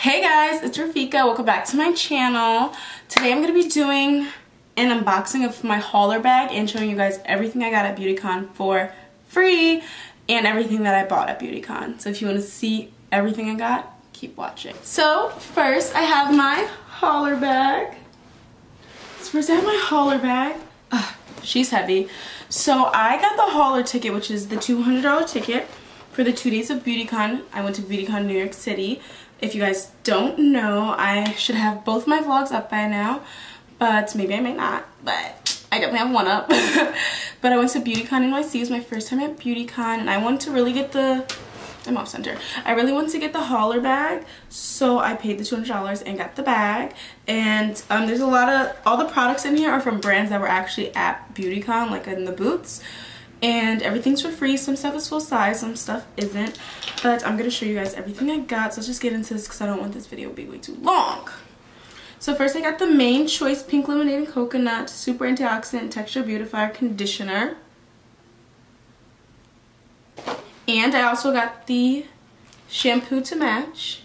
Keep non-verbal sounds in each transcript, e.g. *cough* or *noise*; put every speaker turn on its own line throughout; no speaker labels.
Hey guys, it's Rafiqah. Welcome back to my channel. Today I'm going to be doing an unboxing of my hauler bag and showing you guys everything I got at BeautyCon for free and everything that I bought at BeautyCon. So if you want to see everything I got, keep watching. So first I have my hauler bag. So first I have my hauler bag. Ugh, she's heavy. So I got the hauler ticket, which is the $200 ticket for the two days of BeautyCon. I went to BeautyCon New York City. If you guys don't know, I should have both my vlogs up by now, but maybe I might not, but I definitely have one up. *laughs* but I went to BeautyCon NYC. It was my first time at BeautyCon, and I wanted to really get the I'm off center. I really wanted to get the hauler bag, so I paid the $200 and got the bag. And um, there's a lot of, all the products in here are from brands that were actually at BeautyCon, like in the booths and everything's for free. Some stuff is full size some stuff isn't. But i'm gonna show you guys everything i got. So let's just get into this because i don't want this video to be way too long. So first i got the Mane Choice pink lemonade and coconut super antioxidant texture beautifier conditioner. And i also got the shampoo to match.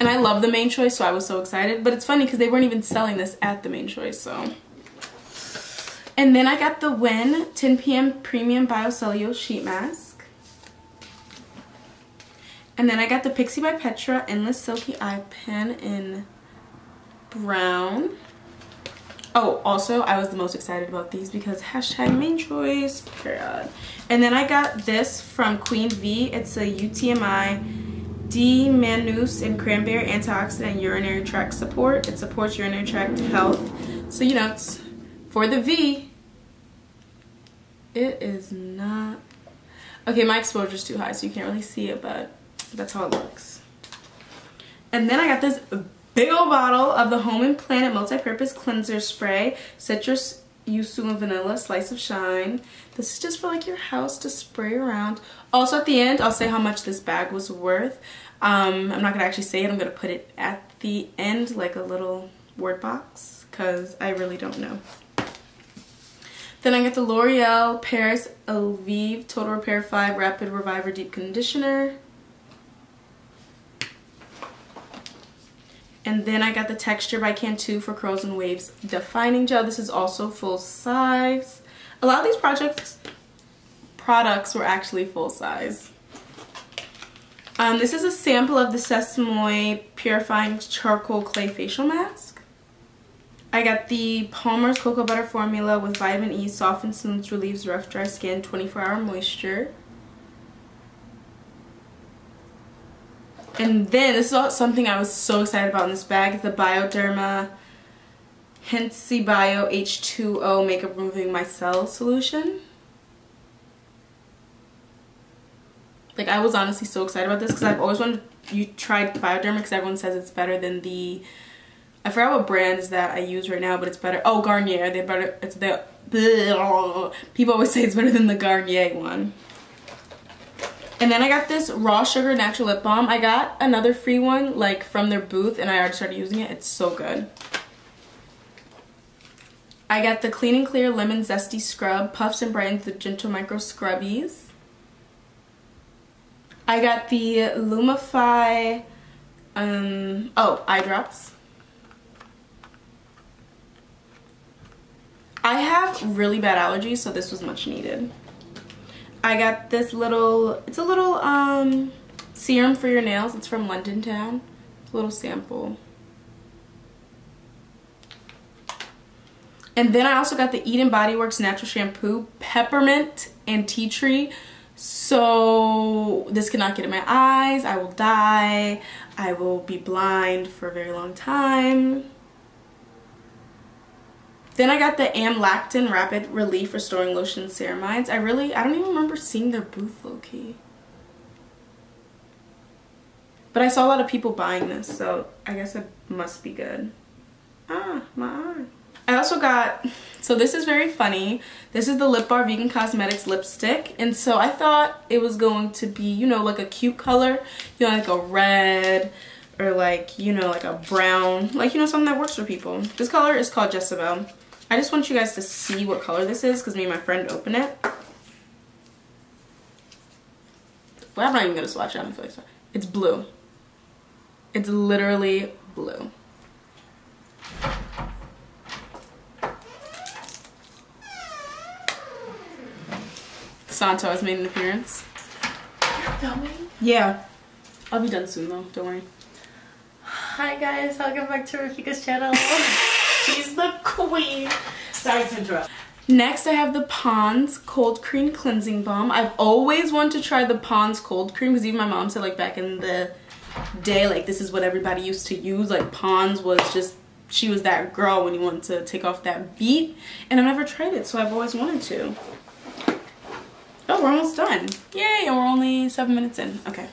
And i love the Mane Choice so i was so excited. But it's funny because they weren't even selling this at the Mane Choice so and then I got the Wen 10 p.m. Premium Biocellulose Sheet Mask. And then I got the Pixi by Petra Endless Silky Eye Pen in brown. Oh, also, I was the most excited about these because hashtag Mane Choice, period. And then I got this from Queen V. It's a UTMI D-Mannose and Cranberry Antioxidant Urinary Tract Support. It supports urinary tract health. So, you know, it's for the V. It is not... Okay, my exposure is too high, so you can't really see it, but that's how it looks. And then I got this big old bottle of the Home and Planet Multi-Purpose Cleanser Spray. Citrus, Yuzu, and Vanilla Slice of Shine. This is just for like your house to spray around. Also at the end, I'll say how much this bag was worth. Um, I'm not going to actually say it. I'm going to put it at the end like a little word box because I really don't know. Then I get the L'Oreal Paris Elvive Total Repair 5 Rapid Reviver Deep Conditioner. And then I got the Texture by Cantu for Curls and Waves Defining Gel. This is also full size. A lot of these projects products were actually full size. Um, this is a sample of the Sesame Purifying Charcoal Clay Facial Mask. I got the Palmer's Cocoa Butter Formula with Vitamin E Softens, Smooths, Relieves Rough, Dry Skin, 24 Hour Moisture. And then, this is something I was so excited about in this bag, the Bioderma Henty Bio H2O Makeup Removing Micellar Solution. Like, I was honestly so excited about this because I've always wanted you tried Bioderma because everyone says it's better than the I forgot what brands that I use right now, but it's better. Oh, Garnier. They better. It's the. People always say it's better than the Garnier one. And then I got this Raw Sugar Natural Lip Balm. I got another free one, like, from their booth, and I already started using it. It's so good. I got the Clean and Clear Lemon Zesty Scrub. Puffs and brightens the Gentle Micro Scrubbies. I got the Lumify, um, oh, eye drops. I have really bad allergies, so this was much needed. I got this little, it's a little um, serum for your nails. It's from London Town. It's a little sample. And then I also got the Eden Body Works Natural Shampoo, Peppermint and Tea Tree. So this cannot get in my eyes. I will die. I will be blind for a very long time. Then I got the Amlactin Rapid Relief Restoring Lotion Ceramides. I really, I don't even remember seeing their booth low-key. But I saw a lot of people buying this, so I guess it must be good. Ah, my eye. I also got, so this is very funny. This is the Lip Bar Vegan Cosmetics lipstick. And so I thought it was going to be, you know, like a cute color. You know, like a red or like, you know, like a brown. Like, you know, something that works for people. This color is called Jezebel. I just want you guys to see what color this is because me and my friend opened it. Well, I'm not even going to swatch it. I don't feel like It's blue. It's literally blue. Santo has made an appearance.
Filming?
Yeah. I'll be done soon though, don't worry.
Hi guys, welcome back to Rafiqah's channel. *laughs* She's the queen. Sorry to interrupt.
Next, I have the Pond's Cold Cream Cleansing Balm. I've always wanted to try the Pond's Cold Cream because even my mom said like back in the day, like this is what everybody used to use. Like Pond's was just, she was that girl when you wanted to take off that beat. And I've never tried it, so I've always wanted to. Oh, we're almost done. Yay, and we're only seven minutes in. Okay.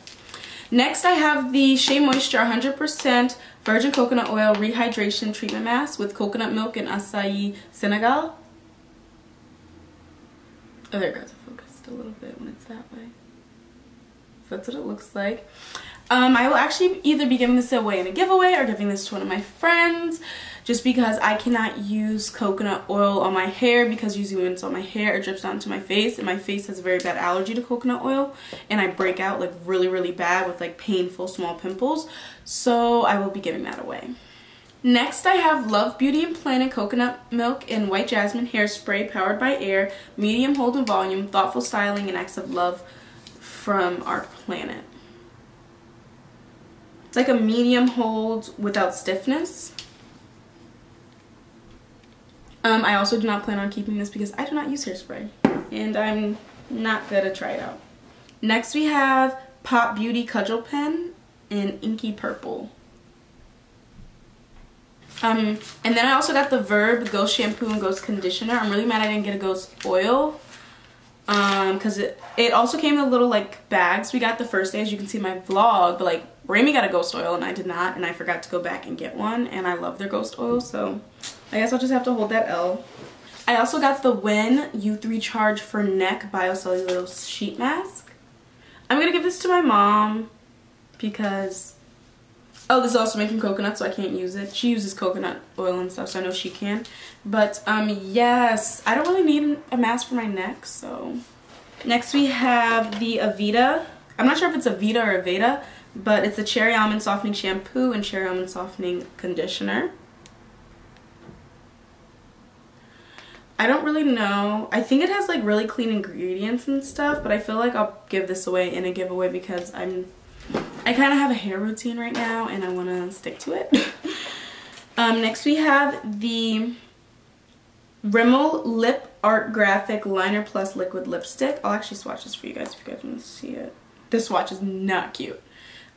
Next, I have the Shea Moisture 100% Virgin Coconut Oil Rehydration Treatment Mask with coconut milk and acai Senegal. Oh, there it goes. Focused a little bit when it's that way. So that's what it looks like. Um, I will actually either be giving this away in a giveaway or giving this to one of my friends just because I cannot use coconut oil on my hair because usually when it's on my hair it drips down to my face and my face has a very bad allergy to coconut oil and I break out like really really bad with like painful small pimples so I will be giving that away. Next I have Love Beauty and Planet Coconut Milk and White Jasmine Hairspray powered by air, medium hold and volume, thoughtful styling and acts of love from our planet. It's like a medium hold without stiffness. Um, I also do not plan on keeping this because I do not use hairspray. And I'm not gonna try it out. Next we have Pop Beauty Cudgel Pen in Inky Purple. Um, and then I also got the Verb Ghost Shampoo and Ghost Conditioner. I'm really mad I didn't get a Ghost Oil um because it it also came in little like bags we got the first day as you can see in my vlog but like Raimi got a ghost oil and I did not and I forgot to go back and get one and I love their ghost oil so I guess I'll just have to hold that L. I also got the Wen Youth Charge for Neck Biocellulose Sheet Mask. I'm gonna give this to my mom because Oh, this is also making coconut, so I can't use it. She uses coconut oil and stuff, so I know she can. But, um, yes, I don't really need a mask for my neck, so. Next we have the Aveda. I'm not sure if it's Aveda or Aveda, but it's a Cherry Almond Softening Shampoo and Cherry Almond Softening Conditioner. I don't really know. I think it has like really clean ingredients and stuff, but I feel like I'll give this away in a giveaway because I'm I kind of have a hair routine right now and I want to stick to it. *laughs* um, next we have the Rimmel Lip Art Graphic Liner Plus Liquid Lipstick. I'll actually swatch this for you guys if you guys want to see it. This swatch is not cute.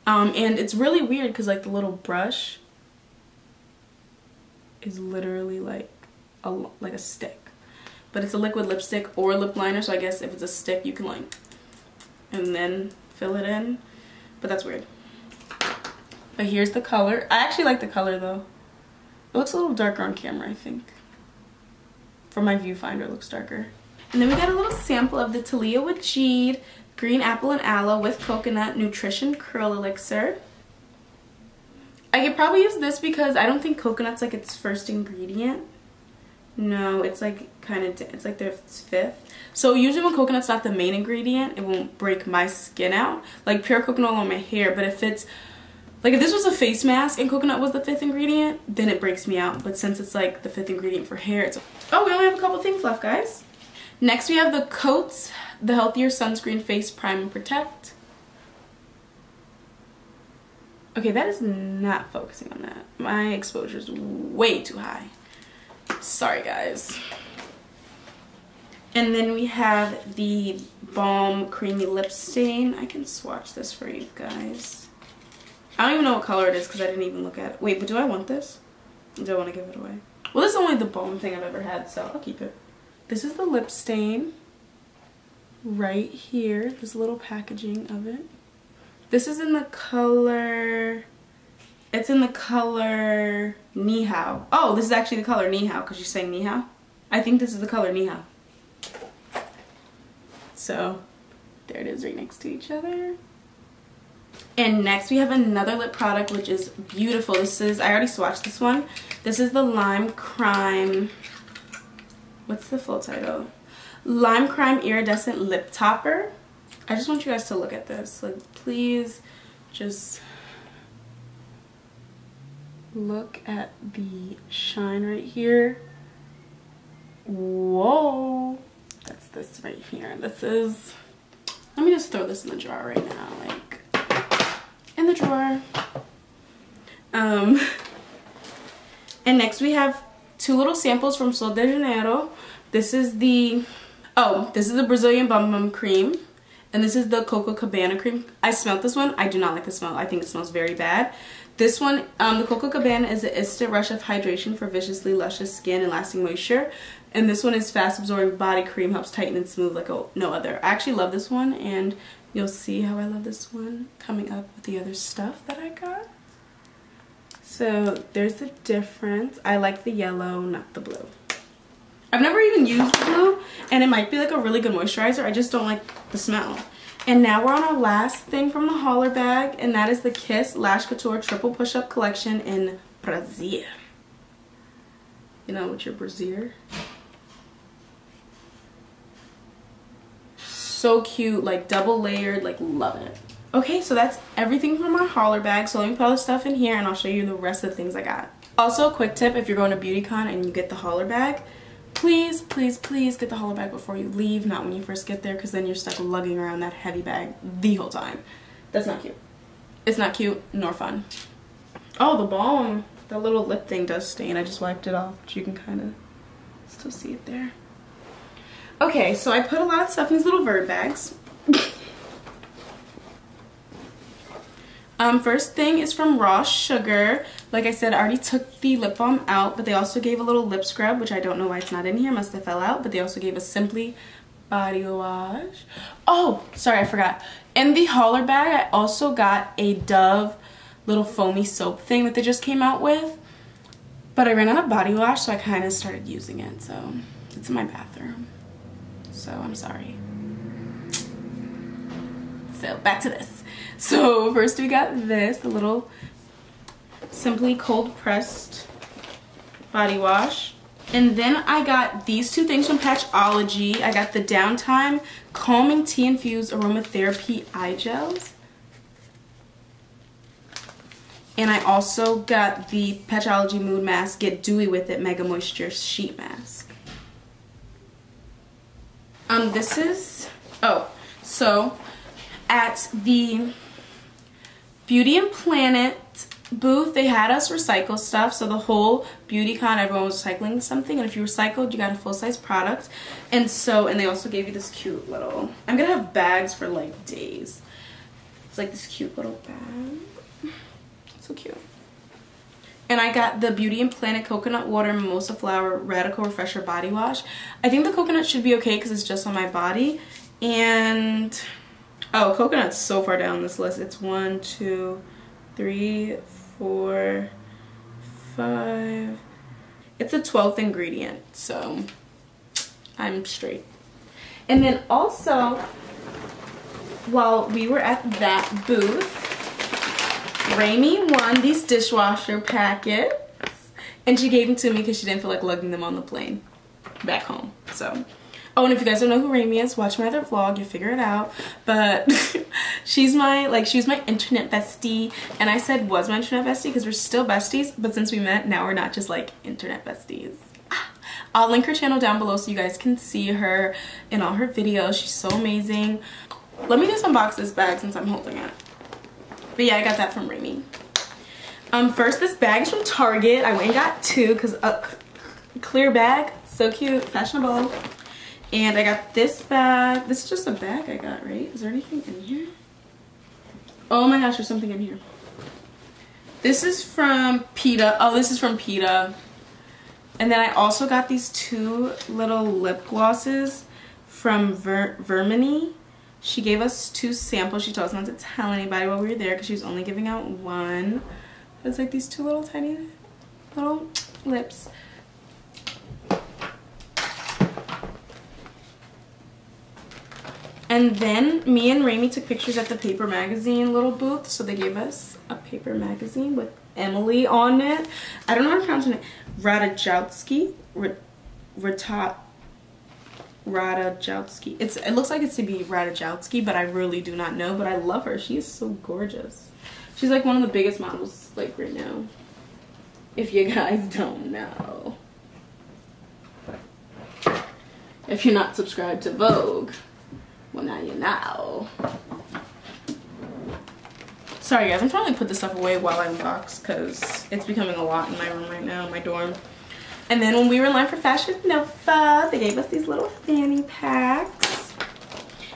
Um, and it's really weird because like the little brush is literally like a, like a stick. But it's a liquid lipstick or lip liner so I guess if it's a stick you can like and then fill it in but that's weird. But here's the color. I actually like the color though. It looks a little darker on camera, I think. From my viewfinder, looks darker. And then we got a little sample of the Taliah Waajid Green Apple and Aloe with Coconut Nutrition Curl Elixir. I could probably use this because I don't think coconut's like its first ingredient. No, it's like kind of, it's like their fifth. So usually when coconut's not the main ingredient, it won't break my skin out. Like pure coconut oil on my hair, but if it's, like if this was a face mask and coconut was the fifth ingredient, then it breaks me out. But since it's like the fifth ingredient for hair, it's, oh, we only have a couple things left, guys. Next we have the Coats, the Healthier Sunscreen Face Prime and Protect. Okay, that is not focusing on that. My exposure is way too high. Sorry, guys. And then we have the Balm Creamy Lip Stain. I can swatch this for you guys. I don't even know what color it is because I didn't even look at it. Wait, but do I want this? Do I want to give it away? Well, this is only the balm thing I've ever had, so I'll keep it. This is the lip stain right here. This little packaging of it. This is in the color... It's in the color Ni Hao. Oh, this is actually the color Ni Hao because you're saying Ni Hao. I think this is the color Ni Hao. So there it is right next to each other. And next we have another lip product which is beautiful. This is, I already swatched this one. This is the Lime Crime, what's the full title? Lime Crime Iridescent Lip Topper. I just want you guys to look at this. Like please just, look at the shine right here. Whoa. That's this right here. This is, let me just throw this in the drawer right now. Like, in the drawer. Um, *laughs* and next we have two little samples from Sol de Janeiro. This is the, oh, this is the Brazilian Bum Bum Cream. And this is the Coco Cabana cream. I smelled this one. I do not like the smell. I think it smells very bad. This one, um, the Coco Cabana is an instant rush of hydration for viciously luscious skin and lasting moisture. And this one is fast absorbing body cream, helps tighten and smooth like a, no other. I actually love this one and you'll see how I love this one coming up with the other stuff that I got. So there's the difference. I like the yellow, not the blue. I've never even used the blue and it might be like a really good moisturizer. I just don't like the smell. And now we're on our last thing from the hauler bag and that is the Kiss Lash Couture Triple Push-Up Collection in Brazil. You know, with your brassiere. So cute, like double layered, like love it. Okay, so that's everything from our hauler bag. So let me put all the stuff in here and I'll show you the rest of the things I got. Also, a quick tip, if you're going to BeautyCon and you get the hauler bag, please, please, please get the hauler bag before you leave, not when you first get there, because then you're stuck lugging around that heavy bag the whole time. That's not cute. It's not cute nor fun. Oh, the balm, the little lip thing does stain. I just wiped it off, but you can kind of still see it there. Okay, so I put a lot of stuff in these little Verb bags. *laughs* Um, first thing is from Raw Sugar. Like I said, I already took the lip balm out, but they also gave a little lip scrub, which I don't know why it's not in here. Must have fell out. But they also gave a Simply body wash. Oh, sorry, I forgot. In the hauler bag, I also got a Dove little foamy soap thing that they just came out with. But I ran out of body wash, so I kind of started using it. So it's in my bathroom. So I'm sorry. So back to this. *laughs* So first we got this, the little Simply Cold Pressed Body Wash. And then I got these two things from Patchology. I got the Downtime Calming Tea Infused Aromatherapy Eye Gels. And I also got the Patchology Mood Mask Get Dewy With It Mega Moisture Sheet Mask. Um, this is, oh, so at the Beauty and Planet booth, they had us recycle stuff. So the whole BeautyCon, everyone was recycling something. And if you recycled, you got a full-size product. And so, and they also gave you this cute little, I'm to have bags for like days. It's like this cute little bag. So cute. And I got the Beauty and Planet Coconut Water Mimosa Flower Radical Refresher Body Wash. I think the coconut should be okay because it's just on my body. And Oh, coconut's so far down this list. It's one, two, three, four, five. It's a 12th ingredient, so I'm straight. And then also, while we were at that booth, Raimi won these dishwasher packets. And she gave them to me because she didn't feel like lugging them on the plane back home. So Oh, and if you guys don't know who Raimi is, watch my other vlog, you'll figure it out. But *laughs* she's my, like, she's my internet bestie. And I said was my internet bestie because we're still besties. But since we met, now we're not just, like, internet besties. I'll link her channel down below so you guys can see her in all her videos. She's so amazing. Let me just unbox this bag since I'm holding it. But yeah, I got that from Raimi. Um, first, this bag is from Target. I went and got two because a clear bag, so cute, fashionable. And I got this bag. This is just a bag I got, right? Is there anything in here? Oh my gosh, there's something in here. This is from PETA. Oh, this is from PETA. And then I also got these two little lip glosses from Ver Vermini. She gave us two samples. She told us not to tell anybody while we were there because she was only giving out one. It's like these two little tiny little lips. And then me and Raimi took pictures at the paper magazine little booth. So they gave us a paper magazine with Emily on it. I don't know how to pronounce it. Radajowski. Ratat. Radajowski. It's it looks like it's to be Radajowski, but I really do not know. But I love her. She is so gorgeous. She's like one of the biggest models like right now. if you guys don't know. If you're not subscribed to Vogue, well now you know. Sorry guys, I'm trying to put this stuff away while I unbox because it's becoming a lot in my room right now, my dorm. And then when we were in line for Fashion Nova, they gave us these little fanny packs.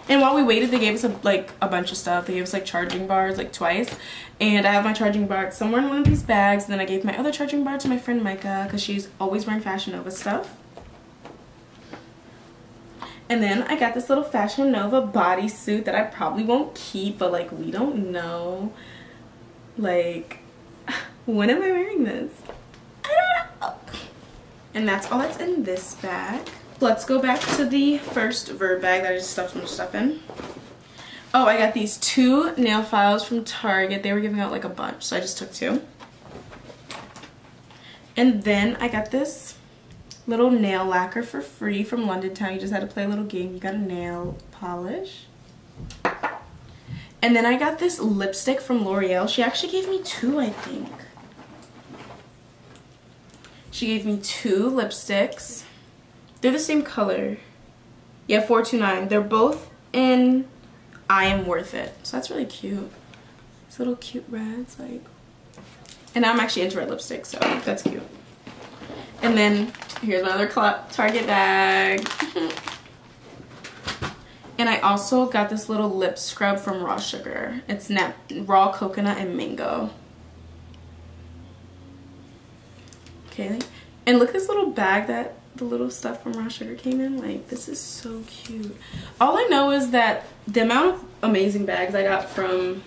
And while we waited, they gave us a, like a bunch of stuff. They gave us like charging bars like twice. And I have my charging bar somewhere in one of these bags. And then I gave my other charging bar to my friend Micah because she's always wearing Fashion Nova stuff. And then I got this little Fashion Nova bodysuit that I probably won't keep, but like we don't know. Like, *sighs* when am I wearing this? I don't know. And that's all that's in this bag. Let's go back to the first Verb bag that I just stuffed some stuff in. Oh, I got these two nail files from Target. They were giving out like a bunch, so I just took two. And then I got this little nail lacquer for free from London Town. You just had to play a little game. You got a nail polish. And then I got this lipstick from L'Oreal. She actually gave me two, I think. She gave me two lipsticks. They're the same color. Yeah, 429. They're both in I Am Worth It. So that's really cute. These little cute reds, like. And I'm actually into red lipstick, so that's cute. And then here's my another Target bag. *laughs* and I also got this little lip scrub from Raw Sugar. It's raw coconut and mango. Okay. And look at this little bag that the little stuff from Raw Sugar came in. Like, this is so cute. All I know is that the amount of amazing bags I got from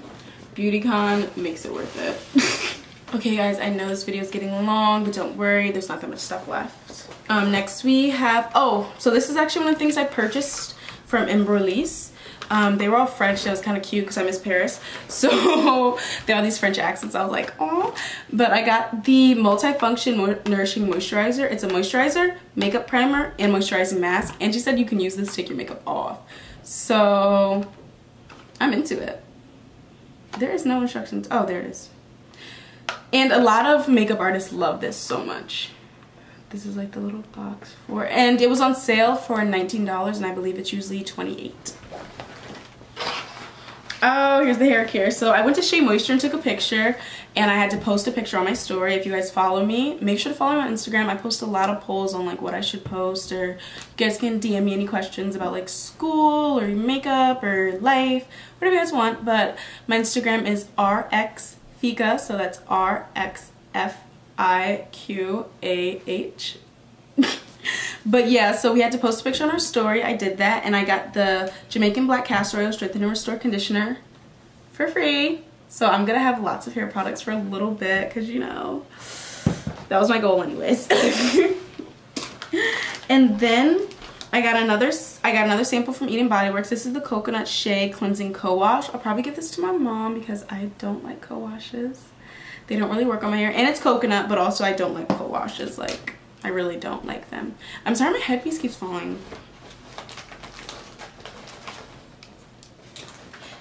BeautyCon makes it worth it. *laughs* Okay guys, I know this video is getting long, but don't worry, there's not that much stuff left. Um, next we have, oh, so this is actually one of the things I purchased from Embryolisse. Um, they were all French, that was kind of cute because I miss Paris. *laughs* So they have these French accents, I was like, oh. But I got the Multifunction Mo Nourishing Moisturizer. It's a moisturizer, makeup primer, and moisturizing mask. And she said you can use this to take your makeup off. So I'm into it. There is no instructions. Oh, there it is. And a lot of makeup artists love this so much. This is like the little box for, and it was on sale for $19 and I believe it's usually 28 Oh, here's the hair care. So I went to Shea Moisture and took a picture and I had to post a picture on my story. If you guys follow me, make sure to follow me on Instagram. I post a lot of polls on like what I should post or you guys can DM me any questions about like school or makeup or life, whatever you guys want. But my Instagram is RX Fika, so that's R-X-F-I-Q-A-H. *laughs* but yeah, so we had to post a picture on our story. I did that, and I got the Jamaican Black Castor Oil Strengthen and Restore Conditioner for free. So I'm to have lots of hair products for a little bit, because, you know, that was my goal anyways. *laughs* and then I got another I got another sample from Eden Body Works. This is the Coconut Shea Cleansing Co-Wash. I'll probably give this to my mom because I don't like co-washes. They don't really work on my hair. And it's coconut, but also I don't like co-washes. Like, I really don't like them. I'm sorry my headpiece keeps falling.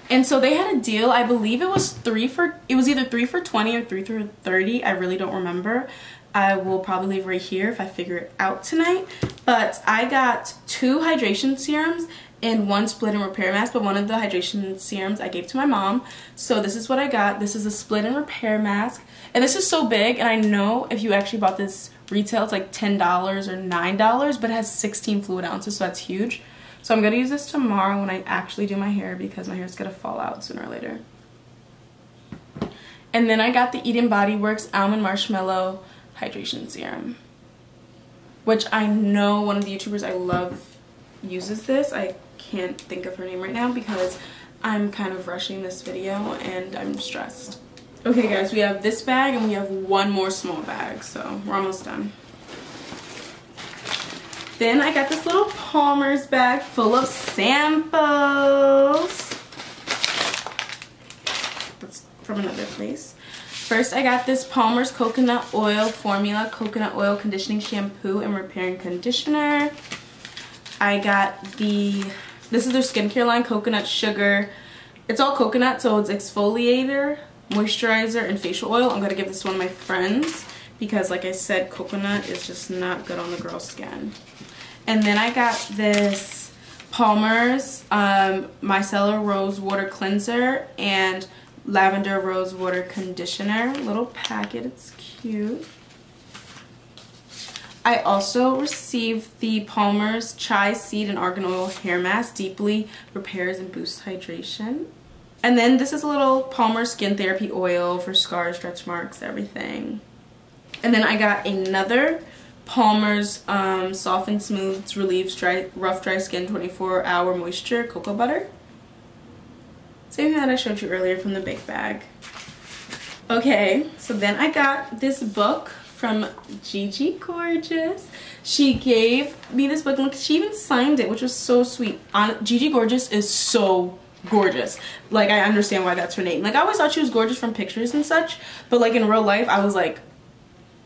And so they had a deal. I believe it was three for, it was either three for 20 or three for 30. I really don't remember. I will probably leave right here if I figure it out tonight. But I got two hydration serums and one split and repair mask, but one of the hydration serums I gave to my mom. So this is what I got. This is a split and repair mask. And this is so big, and I know if you actually bought this retail, it's like $10 or $9, but it has 16 fluid ounces, so that's huge. So I'm going to use this tomorrow when I actually do my hair because my hair is going to fall out sooner or later. And then I got the Eden Body Works Almond Marshmallow hydration serum which I know one of the YouTubers I love uses this. I can't think of her name right now because I'm kind of rushing this video and I'm stressed. Okay guys, we have this bag and we have one more small bag, so we're almost done. Then I got this little Palmer's bag full of samples. That's from another place. First, I got this Palmer's Coconut Oil Formula Coconut Oil Conditioning Shampoo and Repair and Conditioner. I got the, this is their skincare line, Coconut Sugar. It's all coconut, so it's exfoliator, moisturizer, and facial oil. I'm going to give this to one of my friends because like I said, coconut is just not good on the girl's skin. And then I got this Palmer's um, Micellar Rose Water Cleanser and Lavender Rose Water Conditioner. Little packet, it's cute. I also received the Palmer's Chai Seed and Argan Oil Hair Mask. Deeply repairs and boosts hydration. And then this is a little Palmer Skin Therapy Oil for scars, stretch marks, everything. And then I got another Palmer's um, Soft and Smooths Relieves dry, Rough Dry Skin 24 Hour Moisture Cocoa Butter. Same thing that I showed you earlier from the big bag. Okay, so then I got this book from Gigi Gorgeous. She gave me this book look, she even signed it, which was so sweet. Gigi Gorgeous is so gorgeous. Like, I understand why that's her name. Like, I always thought she was gorgeous from pictures and such, but like in real life, I was like,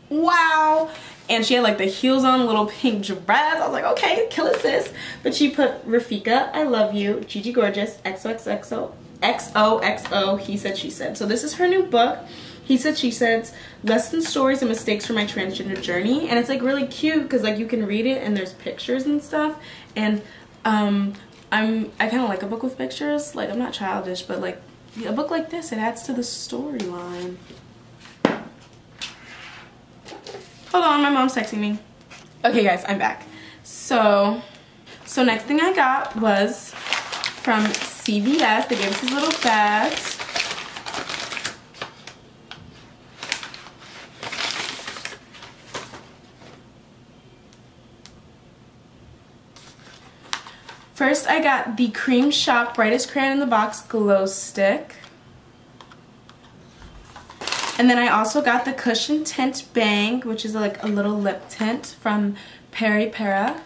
wow. And she had like the heels on, little pink dress. I was like, okay, kill it sis. But she put Rafiqah, I love you, Gigi Gorgeous, XOXXO, XOXO, he said, she said. So this is her new book. He said, she said, lessons, stories, and mistakes from my transgender journey. And it's like really cute because like you can read it and there's pictures and stuff. And um, I'm, I kind of like a book with pictures. Like I'm not childish, but like a book like this, it adds to the storyline. Hold on, my mom's texting me. Okay guys, I'm back. So, so next thing I got was from CVS. They gave us these little bags. First, I got the Cream Shop Brightest Crayon in the Box Glow Stick. And then I also got the Cushion Tint Bang, which is like a little lip tint from Peripera.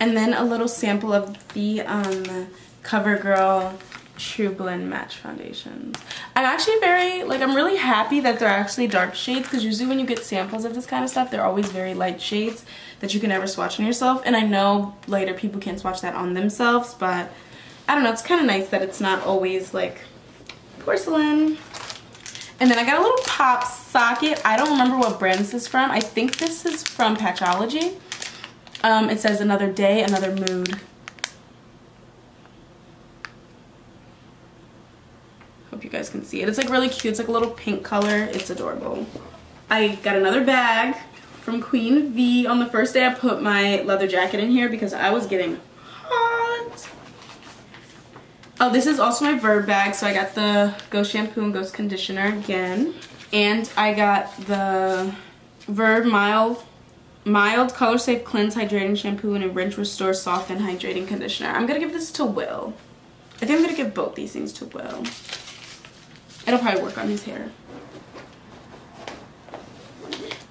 And then a little sample of the um, CoverGirl True Blend Match Foundations. I'm actually very, like, I'm really happy that they're actually dark shades because usually when you get samples of this kind of stuff, they're always very light shades that you can never swatch on yourself. And I know later people can swatch that on themselves, but I don't know, it's kind of nice that it's not always, like, porcelain. And then I got a little pop socket. I don't remember what brand this is from. I think this is from Patchology. Um, it says another day, another mood. Hope you guys can see it. It's like really cute. It's like a little pink color. It's adorable. I got another bag from Queen V. On the first day I put my leather jacket in here because I was getting hot. Oh, this is also my Verb bag. So I got the Ghost Shampoo and Ghost Conditioner again. And I got the Verb Mild mild color safe cleanse hydrating shampoo and a rinse restore soften hydrating conditioner i'm gonna give this to will i think i'm gonna give both these things to will it'll probably work on his hair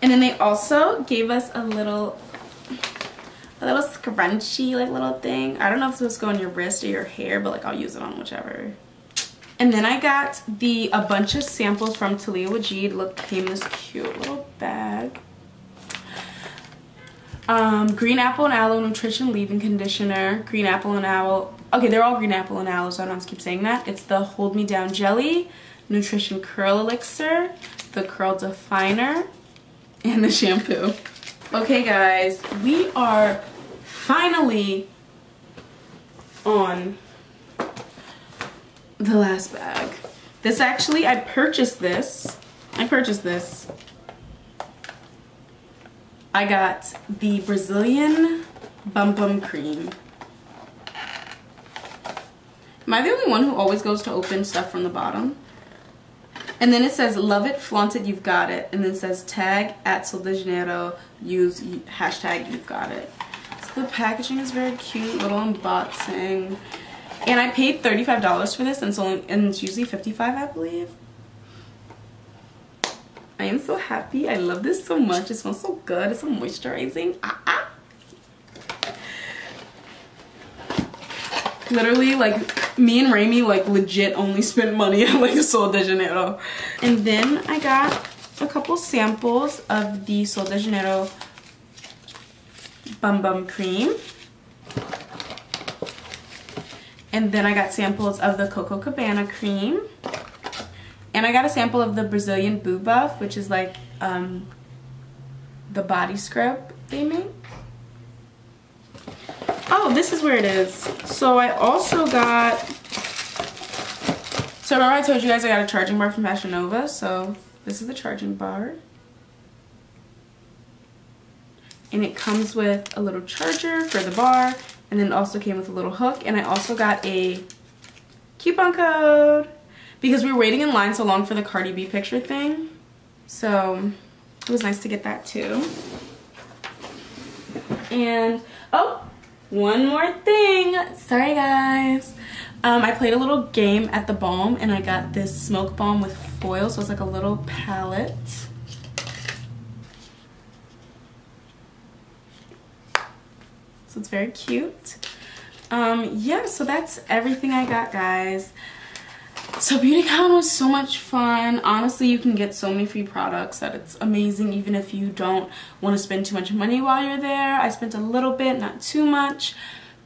and then they also gave us a little a little scrunchy like little thing i don't know if this will go on your wrist or your hair but like i'll use it on whichever and then I got the a bunch of samples from Taliah Waajid. Look, came this cute little bag. Um, green apple and aloe nutrition leave-in conditioner. Green apple and aloe. Okay, they're all green apple and aloe, so I don't have to keep saying that. It's the Hold Me Down Jelly, Nutrition Curl Elixir, the Curl Definer, and the shampoo. Okay, guys, we are finally on the last bag. This actually, I purchased this. I purchased this I got the Brazilian Bum Bum Cream. Am I the only one who always goes to open stuff from the bottom? And then it says, love it, flaunt it, you've got it. And then it says, tag at Sol de Janeiro, use hashtag, you've got it. So the packaging is very cute, little unboxing. And I paid $35 for this, and it's, only, and it's usually 55 I believe. I am so happy. I love this so much. It smells so good. It's so moisturizing. Ah, ah. Literally, like, me and Raimi, like, legit only spent money at, like, Sol de Janeiro. And then I got a couple samples of the Sol de Janeiro Bum Bum Cream. And then I got samples of the Coco Cabana cream. And I got a sample of the Brazilian Boo Buff, which is like um, the body scrub they make. Oh, this is where it is. So I also got, so remember I told you guys I got a charging bar from Fashion Nova. So this is the charging bar. And it comes with a little charger for the bar. And then also came with a little hook. And I also got a coupon code because we were waiting in line so long for the Cardi B picture thing. So it was nice to get that too. And, oh, one more thing. Sorry, guys. Um, I played a little game at the balm and I got this smoke balm with foil. So it's like a little palette. So it's very cute. Um, yeah, so that's everything I got, guys. So BeautyCon was so much fun. Honestly, you can get so many free products that it's amazing even if you don't want to spend too much money while you're there. I spent a little bit, not too much.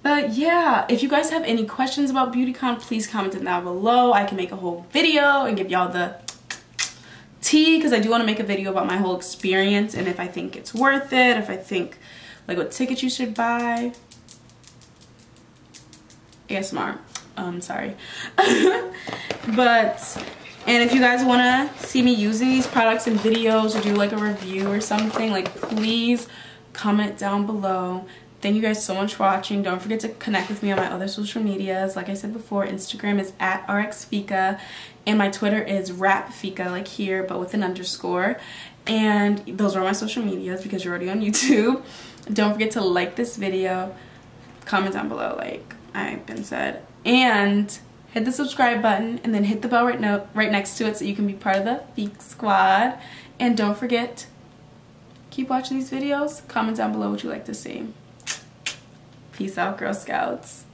But yeah, if you guys have any questions about BeautyCon, please comment them down below. I can make a whole video and give y'all the tea because I do want to make a video about my whole experience and if I think it's worth it, if I think like what tickets you should buy. ASMR um sorry. *laughs* But and if you guys want to see me using these products in videos or do like a review or something like please comment down below. Thank you guys so much for watching. Don't forget to connect with me on my other social medias. Like i said before instagram is at rxfiqah and my twitter is wrapfiqah like here but with an underscore. And those are my social medias because you're already on youtube. Don't forget to like this video. Comment down below like i've been said and hit the subscribe button and then hit the bell right, no right next to it so you can be part of the Fiq Squad. And don't forget, keep watching these videos. Comment down below what you like to see. Peace out, Girl Scouts.